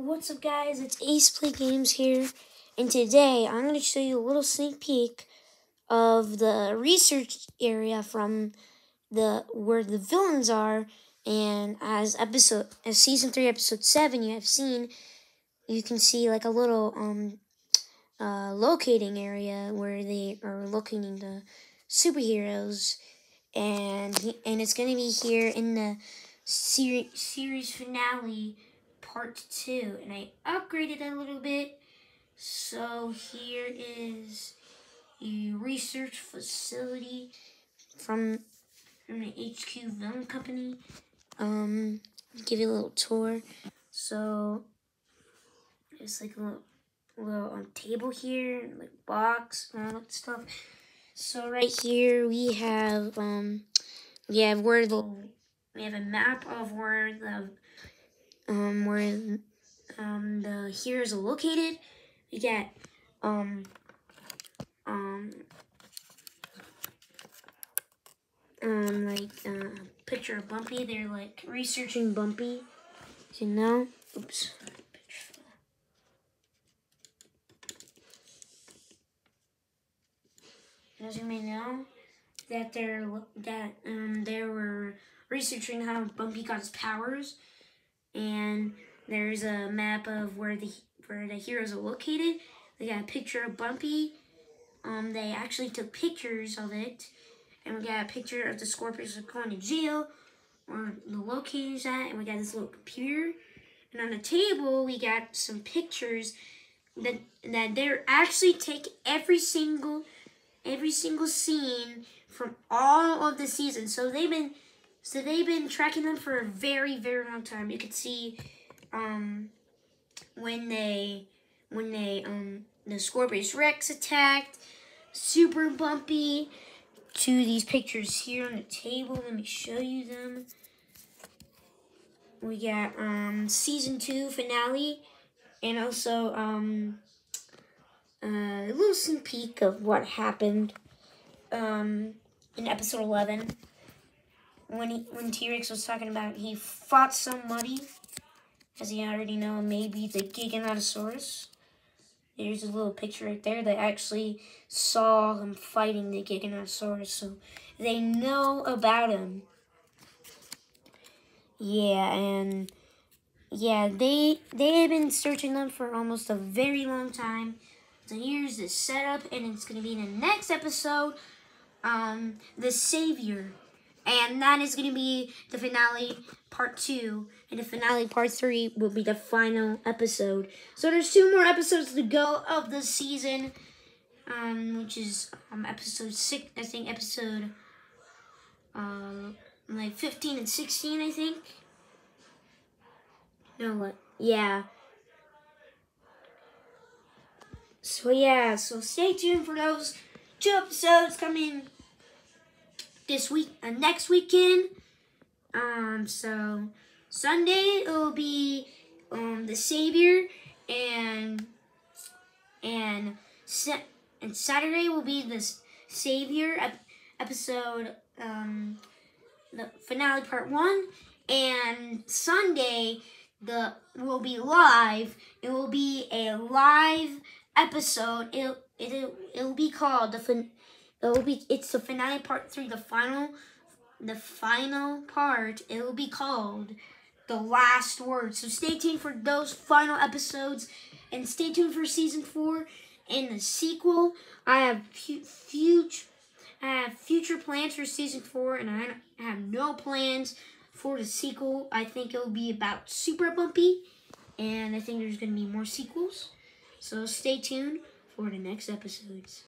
What's up guys, it's Ace Play Games here, and today I'm going to show you a little sneak peek of the research area from the where the villains are, and as episode, as season 3 episode 7 you have seen, you can see like a little um uh, locating area where they are locating the superheroes, and and it's going to be here in the series series finale part two and I upgraded a little bit. So here is a research facility from from the HQ Film Company. Um give you a little tour. So it's like a little, little um, table here like box and all that stuff. So right here we have um we have where the we have a map of where the um where um the heroes are located. We get um um um like uh, picture of Bumpy. They're like researching Bumpy. You know? Oops. As you may know, that they're that um they were researching how Bumpy got his powers, and there's a map of where the where the heroes are located. They got a picture of Bumpy. Um, they actually took pictures of it, and we got a picture of the Scorpions going to jail, where the locator's at, and we got this little computer. And on the table, we got some pictures that that they're actually take every single every single scene from all of the seasons. So they've been so they've been tracking them for a very, very long time. You can see um, when they when they um, the Scorpius Rex attacked, super bumpy to these pictures here on the table. Let me show you them. We got um, season two finale and also um, a little sneak peek of what happened um, in episode 11 when he, when T-Rex was talking about he fought somebody, as you already know, maybe the Giganotosaurus. There's a little picture right there. They actually saw him fighting the Giganotosaurus, so they know about him. Yeah, and yeah, they they have been searching them for almost a very long time. So here's the setup, and it's gonna be in the next episode. Um, the Savior and that is going to be the finale part two. And the finale part three will be the final episode. So there's two more episodes to go of the season. Um, which is um, episode six, I think episode uh, like 15 and 16, I think. No, what? Yeah. So yeah, so stay tuned for those two episodes coming this week uh, next weekend. Um, so Sunday it will be um the Savior and and and Saturday will be the Savior ep episode um the finale part one and Sunday the will be live. It will be a live episode. It it it will be called the fin it will be it's the finale part three, the final the final part. It will be called the last word. So stay tuned for those final episodes and stay tuned for season four and the sequel. I have future I have future plans for season four and I have no plans for the sequel. I think it will be about Super Bumpy and I think there's going to be more sequels. So stay tuned for the next episodes.